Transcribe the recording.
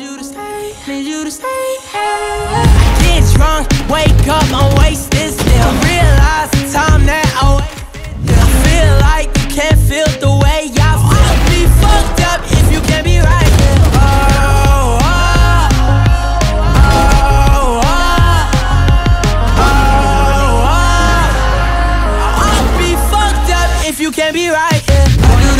Need you to stay, need you to stay. Hey. Get drunk, wake up, I'm wasted still. I Realize the time that I wasted. I feel like you can't feel the way I feel. Be fucked up if you can't be right. Oh, oh, oh, oh, oh, oh, I'll be fucked up if you can be right. Yeah.